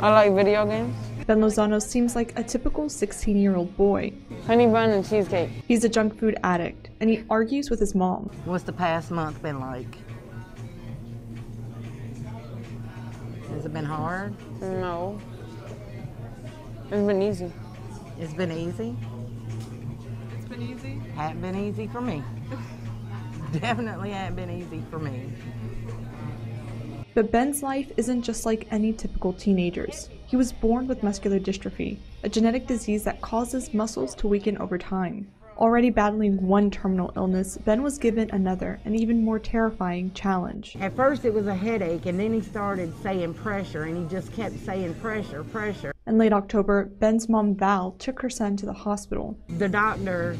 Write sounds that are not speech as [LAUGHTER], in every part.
I like video games. Ben Lozano seems like a typical 16 year old boy. Honey bun and cheesecake. He's a junk food addict, and he argues with his mom. What's the past month been like? Has it been hard? No. It's been easy. It's been easy? It's been easy? Hasn't been easy for me. [LAUGHS] Definitely hasn't been easy for me. But Ben's life isn't just like any typical teenager's. He was born with muscular dystrophy, a genetic disease that causes muscles to weaken over time. Already battling one terminal illness, Ben was given another, and even more terrifying challenge. At first it was a headache, and then he started saying pressure, and he just kept saying pressure, pressure. In late October, Ben's mom Val took her son to the hospital. The doctor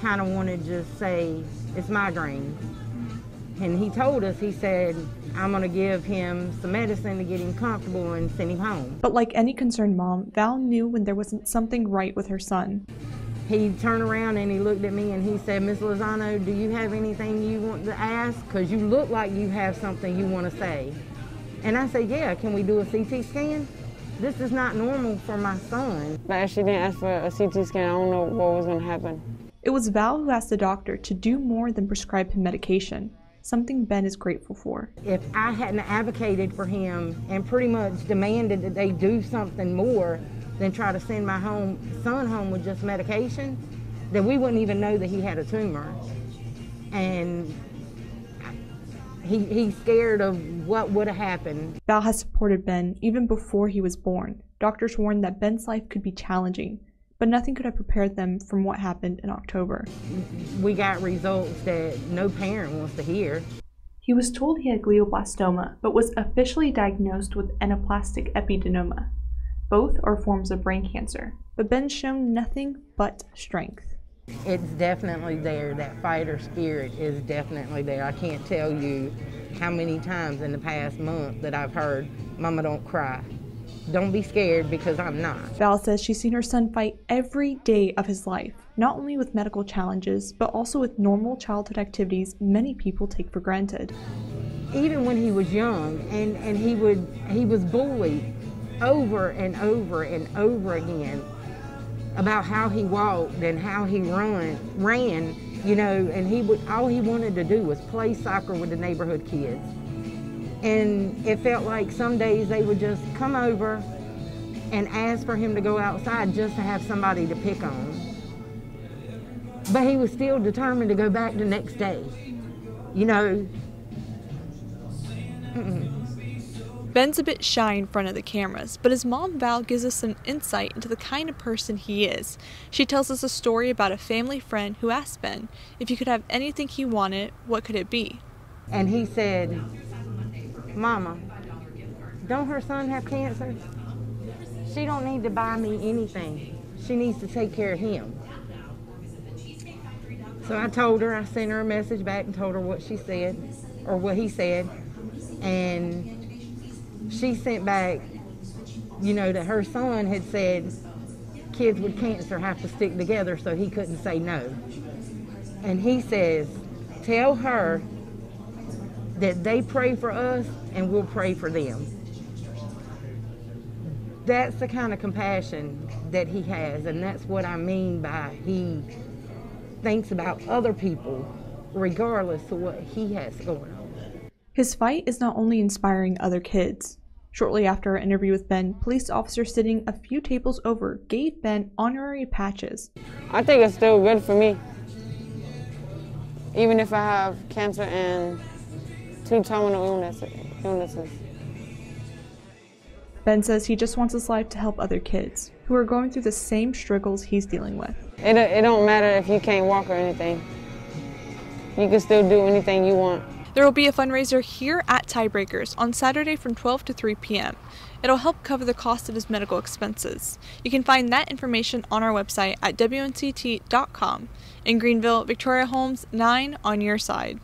kind of wanted to just say, it's migraine. And he told us, he said, I'm going to give him some medicine to get him comfortable and send him home. But like any concerned mom, Val knew when there wasn't something right with her son. He turned around and he looked at me and he said, Miss Lozano, do you have anything you want to ask? Because you look like you have something you want to say. And I said, yeah, can we do a CT scan? This is not normal for my son. But if she didn't ask for a CT scan, I don't know what was going to happen. It was Val who asked the doctor to do more than prescribe him medication something Ben is grateful for. If I hadn't advocated for him and pretty much demanded that they do something more than try to send my home son home with just medication, then we wouldn't even know that he had a tumor. And he, he's scared of what would have happened. Val has supported Ben even before he was born. Doctors warned that Ben's life could be challenging, but nothing could have prepared them from what happened in October. We got results that no parent wants to hear. He was told he had glioblastoma, but was officially diagnosed with anaplastic ependymoma. Both are forms of brain cancer, but Ben's shown nothing but strength. It's definitely there. That fighter spirit is definitely there. I can't tell you how many times in the past month that I've heard, Mama, don't cry. Don't be scared because I'm not. Val says she's seen her son fight every day of his life, not only with medical challenges, but also with normal childhood activities many people take for granted. Even when he was young and, and he would he was bullied over and over and over again about how he walked and how he run ran, you know, and he would all he wanted to do was play soccer with the neighborhood kids. And it felt like some days they would just come over and ask for him to go outside just to have somebody to pick on. But he was still determined to go back the next day. You know. Mm-mm. Ben's a bit shy in front of the cameras, but his mom Val gives us some insight into the kind of person he is. She tells us a story about a family friend who asked Ben if he could have anything he wanted, what could it be? And he said, Mama, don't her son have cancer? She don't need to buy me anything. She needs to take care of him. So I told her, I sent her a message back and told her what she said, or what he said. And she sent back, you know, that her son had said kids with cancer have to stick together so he couldn't say no. And he says, tell her that they pray for us and we'll pray for them. That's the kind of compassion that he has, and that's what I mean by he thinks about other people regardless of what he has going on. His fight is not only inspiring other kids. Shortly after our interview with Ben, police officers sitting a few tables over gave Ben honorary patches. I think it's still good for me. Even if I have cancer and two terminal illnesses. Ben says he just wants his life to help other kids who are going through the same struggles he's dealing with. It, it don't matter if you can't walk or anything. You can still do anything you want. There will be a fundraiser here at Tiebreakers on Saturday from 12 to 3 p.m. It'll help cover the cost of his medical expenses. You can find that information on our website at WNCT.com. In Greenville, Victoria Holmes, 9 on your side.